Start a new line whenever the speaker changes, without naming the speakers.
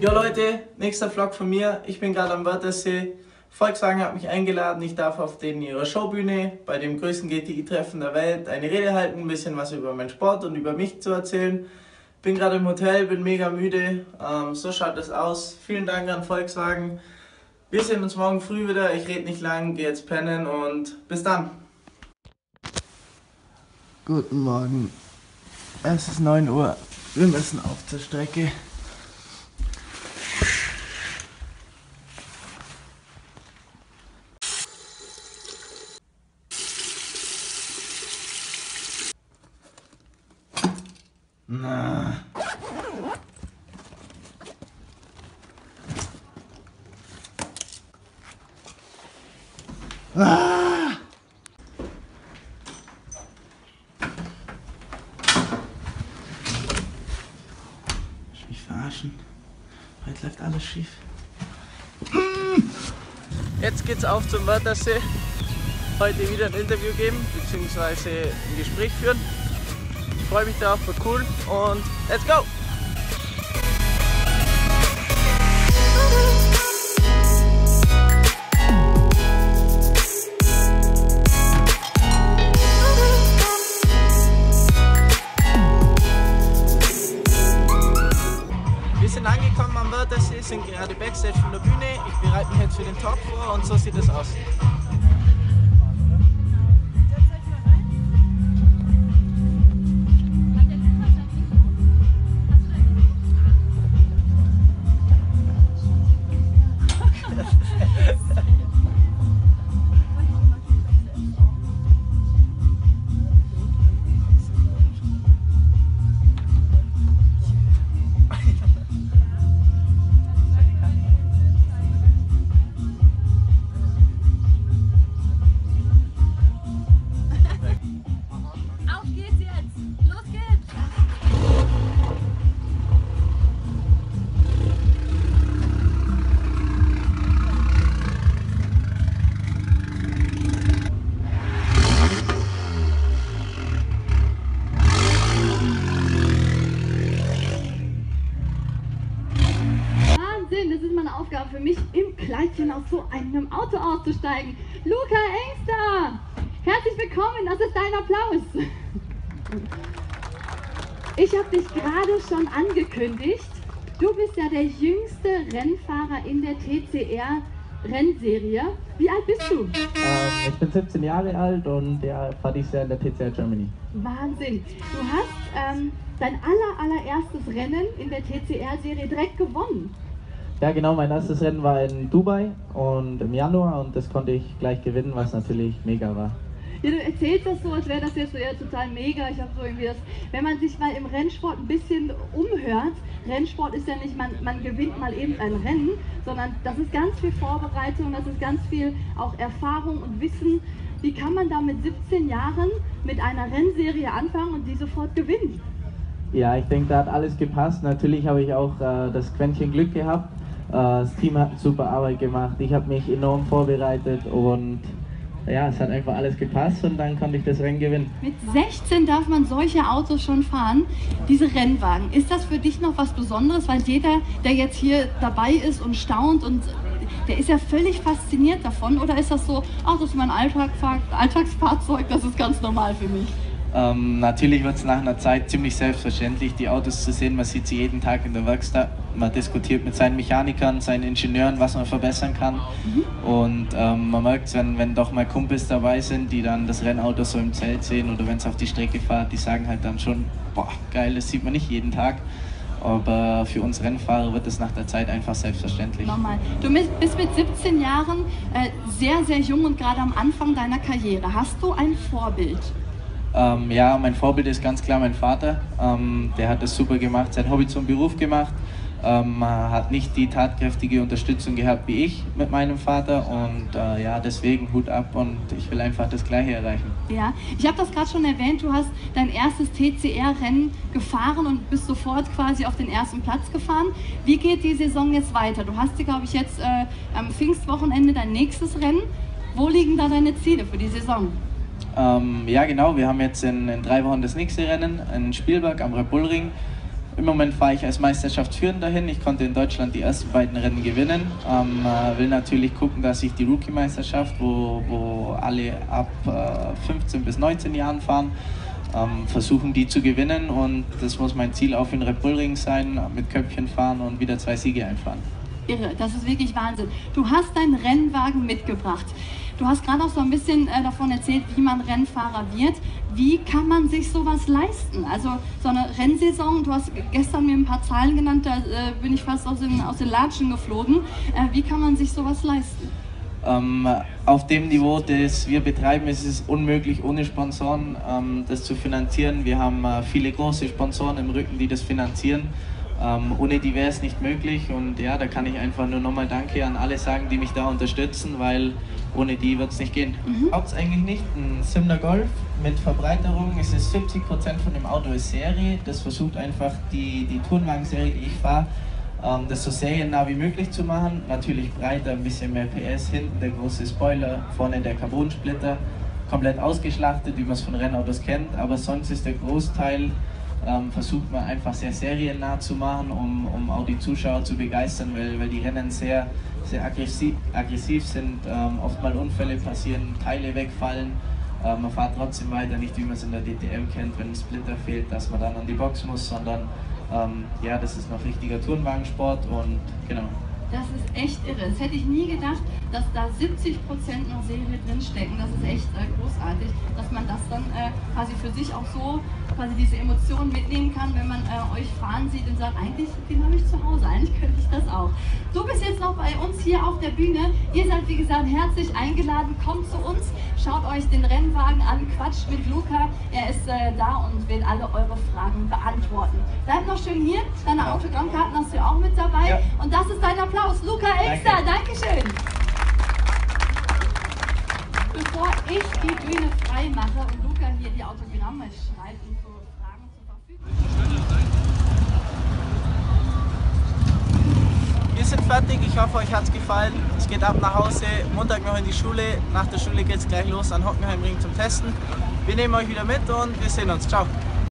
Jo Leute, nächster Vlog von mir. Ich bin gerade am Wörthersee. Volkswagen hat mich eingeladen. Ich darf auf den ihrer Showbühne bei dem größten GTI-Treffen der Welt eine Rede halten, ein bisschen was über meinen Sport und über mich zu erzählen. Bin gerade im Hotel, bin mega müde. Ähm, so schaut es aus. Vielen Dank an Volkswagen. Wir sehen uns morgen früh wieder. Ich rede nicht lang, gehe jetzt pennen und bis dann. Guten Morgen. Es ist 9 Uhr. Wir müssen auf zur Strecke. Mich verarschen. Heute läuft alles schief. Jetzt geht's auf zum Wörthersee. Heute wieder ein Interview geben, beziehungsweise ein Gespräch führen. Ich freue mich darauf, war cool und let's go! Wörthersee, sind gerade Backstage von der Bühne. Ich bereite mich jetzt für den Talk vor und so sieht es aus.
So einem Auto auszusteigen. Luca Engster, herzlich willkommen, das ist dein Applaus. Ich habe dich gerade schon angekündigt. Du bist ja der jüngste Rennfahrer in der TCR Rennserie. Wie alt bist du?
Ähm, ich bin 17 Jahre alt und ja, fahre dieses Jahr in der TCR Germany.
Wahnsinn. Du hast ähm, dein aller, allererstes Rennen in der TCR-Serie direkt gewonnen.
Ja, genau, mein erstes Rennen war in Dubai und im Januar und das konnte ich gleich gewinnen, was natürlich mega war.
Ja, du erzählst das so, als wäre das jetzt so ja, total mega. Ich habe so irgendwie das, wenn man sich mal im Rennsport ein bisschen umhört, Rennsport ist ja nicht, man, man gewinnt mal eben ein Rennen, sondern das ist ganz viel Vorbereitung, das ist ganz viel auch Erfahrung und Wissen. Wie kann man da mit 17 Jahren mit einer Rennserie anfangen und die sofort gewinnen?
Ja, ich denke, da hat alles gepasst. Natürlich habe ich auch äh, das Quäntchen Glück gehabt. Äh, das Team hat super Arbeit gemacht. Ich habe mich enorm vorbereitet und ja, es hat einfach alles gepasst und dann konnte ich das Rennen gewinnen.
Mit 16 darf man solche Autos schon fahren, diese Rennwagen. Ist das für dich noch was Besonderes? Weil jeder, der jetzt hier dabei ist und staunt und der ist ja völlig fasziniert davon. Oder ist das so, ach, das ist mein Alltagfahr Alltagsfahrzeug, das ist ganz normal für mich?
Ähm, natürlich wird es nach einer Zeit ziemlich selbstverständlich, die Autos zu sehen. Man sieht sie jeden Tag in der Werkstatt. Man diskutiert mit seinen Mechanikern, seinen Ingenieuren, was man verbessern kann. Und ähm, man merkt, wenn, wenn doch mal Kumpels dabei sind, die dann das Rennauto so im Zelt sehen oder wenn es auf die Strecke fährt, die sagen halt dann schon, boah, geil, das sieht man nicht jeden Tag. Aber für uns Rennfahrer wird es nach der Zeit einfach selbstverständlich.
Nochmal. Du bist bist mit 17 Jahren äh, sehr, sehr jung und gerade am Anfang deiner Karriere. Hast du ein Vorbild?
Ähm, ja, mein Vorbild ist ganz klar mein Vater. Ähm, der hat das super gemacht, sein Hobby zum Beruf gemacht. Ähm, hat nicht die tatkräftige Unterstützung gehabt wie ich mit meinem Vater und äh, ja, deswegen Hut ab und ich will einfach das Gleiche erreichen.
Ja, ich habe das gerade schon erwähnt, du hast dein erstes TCR-Rennen gefahren und bist sofort quasi auf den ersten Platz gefahren. Wie geht die Saison jetzt weiter? Du hast glaube ich, jetzt äh, am Pfingstwochenende dein nächstes Rennen. Wo liegen da deine Ziele für die Saison?
Ähm, ja, genau, wir haben jetzt in, in drei Wochen das nächste Rennen in Spielberg am Red Bull Ring. im Moment fahre ich als Meisterschaftsführender hin. Ich konnte in Deutschland die ersten beiden Rennen gewinnen. Ähm, äh, will natürlich gucken, dass ich die Rookie-Meisterschaft, wo, wo alle ab äh, 15 bis 19 Jahren fahren, ähm, versuchen die zu gewinnen. Und das muss mein Ziel auf den Red Bull Ring sein, mit Köpfchen fahren und wieder zwei Siege einfahren.
Irre, das ist wirklich Wahnsinn. Du hast deinen Rennwagen mitgebracht. Du hast gerade auch so ein bisschen äh, davon erzählt, wie man Rennfahrer wird. Wie kann man sich sowas leisten? Also so eine Rennsaison, du hast gestern mir ein paar Zahlen genannt, da äh, bin ich fast aus den, aus den Latschen geflogen. Äh, wie kann man sich sowas leisten?
Ähm, auf dem Niveau, das wir betreiben, ist es unmöglich, ohne Sponsoren ähm, das zu finanzieren. Wir haben äh, viele große Sponsoren im Rücken, die das finanzieren. Ähm, ohne die wäre es nicht möglich und ja, da kann ich einfach nur nochmal Danke an alle sagen, die mich da unterstützen, weil ohne die wird es nicht gehen. Mhm. Es eigentlich nicht. Ein Simner Golf mit Verbreiterung, es ist 70% von dem Auto ist Serie, das versucht einfach die, die Tourenwagen-Serie, die ich fahre, ähm, das so seriennah wie möglich zu machen. Natürlich breiter, ein bisschen mehr PS, hinten der große Spoiler, vorne der Carbon-Splitter, komplett ausgeschlachtet, wie man es von Rennautos kennt, aber sonst ist der Großteil ähm, versucht man einfach sehr seriennah zu machen, um, um auch die Zuschauer zu begeistern, weil, weil die Rennen sehr, sehr aggressiv, aggressiv sind, ähm, oft mal Unfälle passieren, Teile wegfallen. Äh, man fährt trotzdem weiter, nicht wie man es in der DTM kennt, wenn ein Splitter fehlt, dass man dann an die Box muss, sondern ähm, ja, das ist noch richtiger Turnwagensport und genau.
Das ist echt irre. Das hätte ich nie gedacht, dass da 70% noch Serie drinstecken. Das ist echt äh, großartig, dass man das dann äh, quasi für sich auch so quasi diese Emotionen mitnehmen kann, wenn man äh, euch fahren sieht und sagt, eigentlich, den habe ich zu Hause, eigentlich könnte ich das auch. Du bist jetzt noch bei uns hier auf der Bühne. Ihr seid, wie gesagt, herzlich eingeladen. Kommt zu uns, schaut euch den Rennwagen an, quatscht mit Luca. Er ist äh, da und will alle eure Fragen beantworten. Bleibt noch schön hier. Deine Autogrammkarten hast du auch mit dabei. Ja. Und das ist dein Applaus. Luca Elster, Danke. Dankeschön. Bevor ich die Bühne frei mache und Luca hier die Autogramme schreibt und
wir sind fertig, ich hoffe euch hat es gefallen. Es geht ab nach Hause, Montag noch in die Schule. Nach der Schule geht es gleich los an Hockenheimring zum Testen. Wir nehmen euch wieder mit und wir sehen uns. Ciao.